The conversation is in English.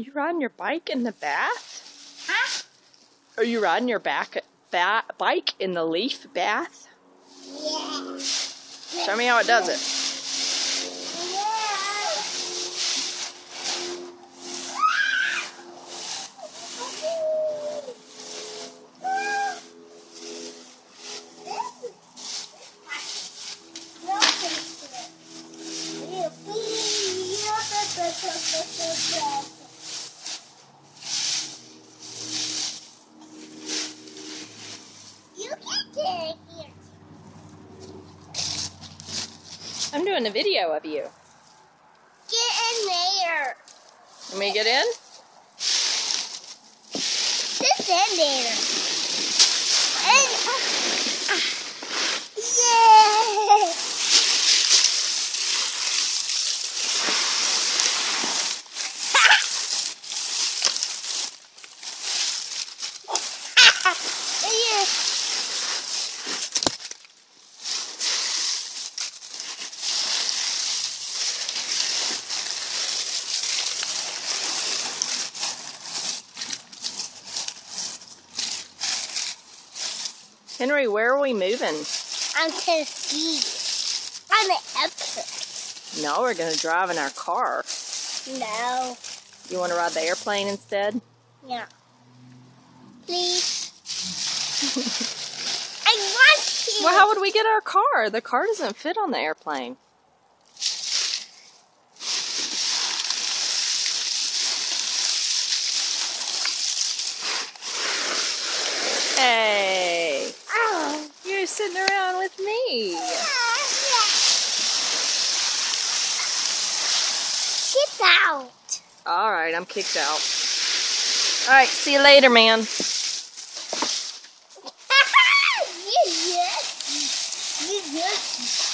You riding your bike in the bath? Huh? Are you riding your back ba- bike in the leaf bath? Yeah. Show me how it does it. You can take it. I'm doing a video of you. Get in there. Let me get in? Just in there. And, uh, uh, yeah. yeah. Henry, where are we moving? I'm Tennessee. I'm an epic. No, we're going to drive in our car. No. You want to ride the airplane instead? Yeah. Please. I want to. Well, how would we get our car? The car doesn't fit on the airplane. Sitting around with me. Get out. All right, I'm kicked out. All right, see you later, man. yeah, yeah. Yeah.